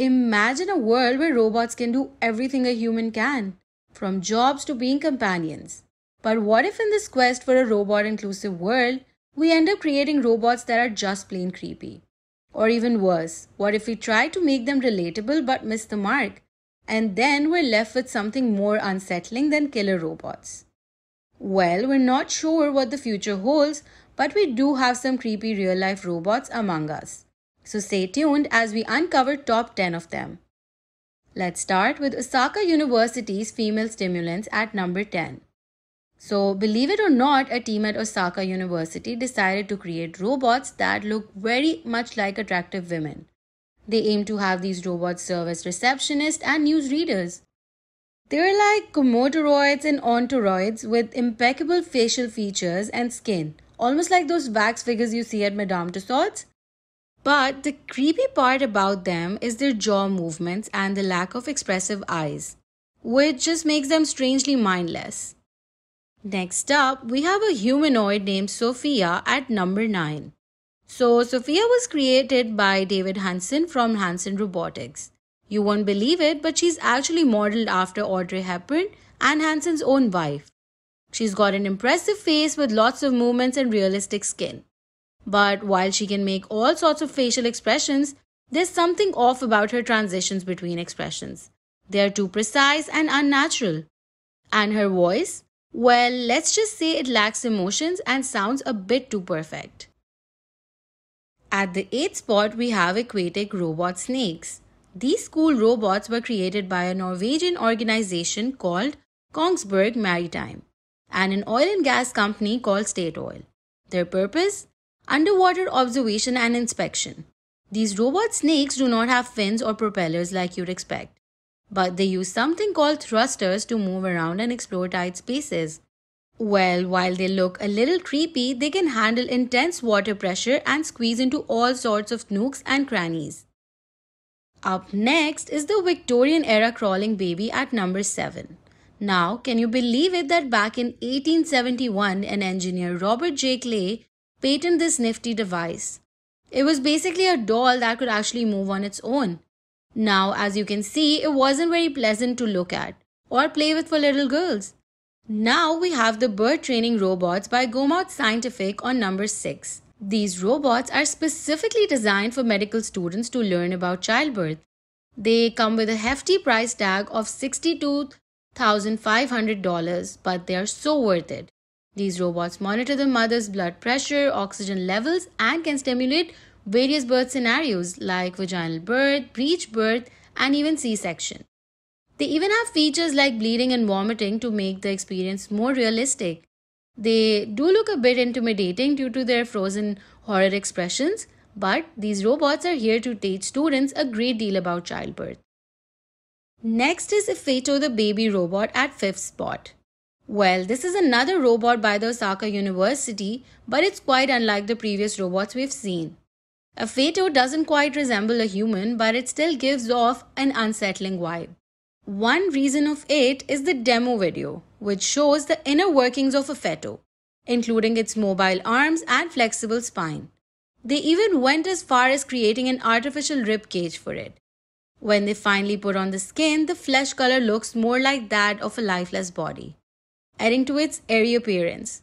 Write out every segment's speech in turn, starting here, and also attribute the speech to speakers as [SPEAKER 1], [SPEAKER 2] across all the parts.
[SPEAKER 1] imagine a world where robots can do everything a human can, from jobs to being companions. But what if, in this quest for a robot inclusive world, we end up creating robots that are just plain creepy? Or even worse, what if we try to make them relatable but miss the mark? And then we're left with something more unsettling than killer robots. Well, we're not sure what the future holds, but we do have some creepy real life robots among us. So stay tuned as we uncover top 10 of them. Let's start with Osaka University's female stimulants at number 10. So, believe it or not, a team at Osaka University decided to create robots that look very much like attractive women. They aim to have these robots serve as receptionists and news readers. They're like Kodomoroids and Otonaroids with impeccable facial features and skin, almost like those wax figures you see at Madame Tussauds. But the creepy part about them is their jaw movements and the lack of expressive eyes, which just makes them strangely mindless. Next up, we have a humanoid named Sophia at number 9. So, Sophia was created by David Hanson from Hanson Robotics. You won't believe it, but she's actually modeled after Audrey Hepburn and Hanson's own wife. She's got an impressive face with lots of movements and realistic skin. But while she can make all sorts of facial expressions, there's something off about her transitions between expressions. They're too precise and unnatural. And her voice? Well, let's just say it lacks emotions and sounds a bit too perfect. At the eighth spot, we have aquatic robot snakes. These cool robots were created by a Norwegian organization called Kongsberg Maritime and an oil and gas company called Statoil. Their purpose? Underwater observation and inspection. These robot snakes do not have fins or propellers like you'd expect but they use something called thrusters to move around and explore tight spaces. Well, while they look a little creepy, they can handle intense water pressure and squeeze into all sorts of nooks and crannies. Up next is the Victorian era crawling baby at number 7. Now, can you believe it that back in 1871, an engineer Robert J. Clay patented this nifty device? It was basically a doll that could actually move on its own. Now, as you can see, it wasn't very pleasant to look at or play with for little girls. Now we have the bird training robots by Gaumard Scientific on number 6. These robots are specifically designed for medical students to learn about childbirth. They come with a hefty price tag of $62,500, but they are so worth it. These robots monitor the mother's blood pressure, oxygen levels, and can stimulate various birth scenarios like vaginal birth, breech birth, and even C section. They even have features like bleeding and vomiting to make the experience more realistic. They do look a bit intimidating due to their frozen horror expressions, but these robots are here to teach students a great deal about childbirth. Next is Affetto the baby robot at 5th spot. Well, this is another robot by the Osaka University, but it's quite unlike the previous robots we've seen. Affetto doesn't quite resemble a human, but it still gives off an unsettling vibe. One reason of it is the demo video, which shows the inner workings of Affetto, including its mobile arms and flexible spine. They even went as far as creating an artificial rib cage for it. When they finally put on the skin, the flesh color looks more like that of a lifeless body, adding to its airy appearance.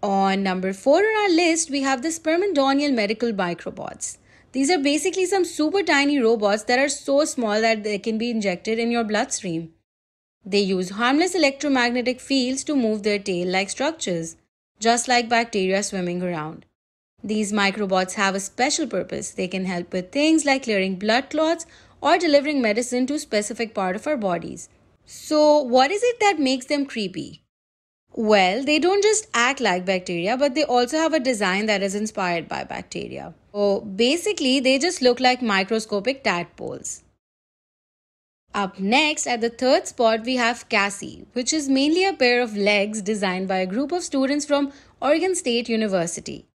[SPEAKER 1] On number 4 on our list, we have the Spermidonial Medical Microbots. These are basically some super tiny robots that are so small that they can be injected in your bloodstream. They use harmless electromagnetic fields to move their tail like structures, just like bacteria swimming around. These microbots have a special purpose. They can help with things like clearing blood clots or delivering medicine to a specific part of our bodies. So, what is it that makes them creepy? Well, they don't just act like bacteria, but they also have a design that is inspired by bacteria. So basically, they just look like microscopic tadpoles. Up next, at the third spot, we have Cassie, which is mainly a pair of legs designed by a group of students from Oregon State University.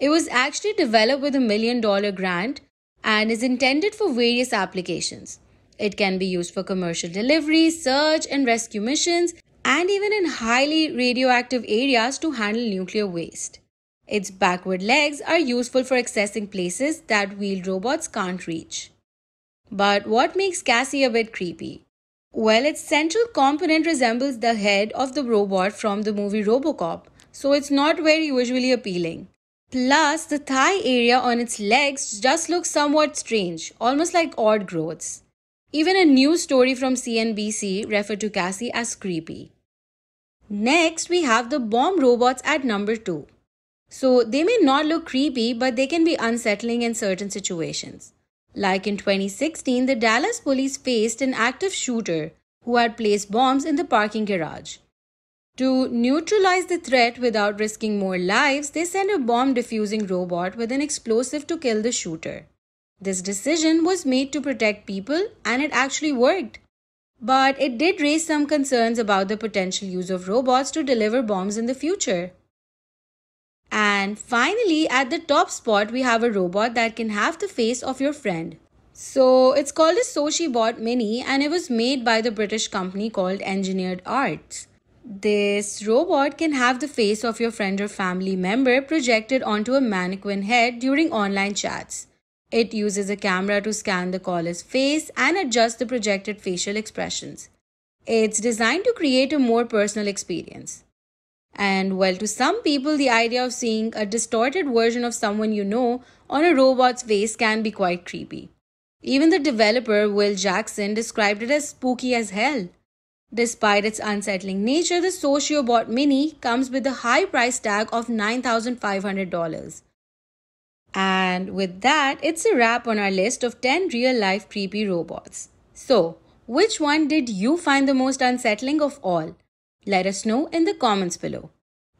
[SPEAKER 1] It was actually developed with a million dollar grant and is intended for various applications. It can be used for commercial delivery, search and rescue missions, and even in highly radioactive areas to handle nuclear waste. Its backward legs are useful for accessing places that wheeled robots can't reach. But what makes Cassie a bit creepy? Well, its central component resembles the head of the robot from the movie Robocop, so it's not very visually appealing. Plus, the thigh area on its legs just looks somewhat strange, almost like odd growths. Even a news story from CNBC referred to Cassie as creepy. Next, we have the bomb robots at number 2. So, they may not look creepy, but they can be unsettling in certain situations. Like in 2016, the Dallas police faced an active shooter who had placed bombs in the parking garage. To neutralize the threat without risking more lives, they sent a bomb defusing robot with an explosive to kill the shooter. This decision was made to protect people and it actually worked. But it did raise some concerns about the potential use of robots to deliver bombs in the future. And finally, at the top spot, we have a robot that can have the face of your friend. So it's called a SociBot Mini and it was made by the British company called Engineered Arts. This robot can have the face of your friend or family member projected onto a mannequin head during online chats. It uses a camera to scan the caller's face and adjust the projected facial expressions. It's designed to create a more personal experience. And well, to some people, the idea of seeing a distorted version of someone you know on a robot's face can be quite creepy. Even the developer, Will Jackson, described it as spooky as hell. Despite its unsettling nature, the SociBot Mini comes with a high price tag of $9,500. And with that, it's a wrap on our list of 10 real life creepy robots. So, which one did you find the most unsettling of all? Let us know in the comments below.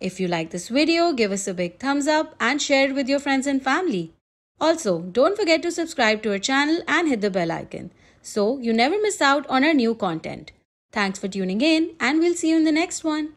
[SPEAKER 1] If you like this video, give us a big thumbs up and share it with your friends and family. Also, don't forget to subscribe to our channel and hit the bell icon so you never miss out on our new content. Thanks for tuning in and we'll see you in the next one.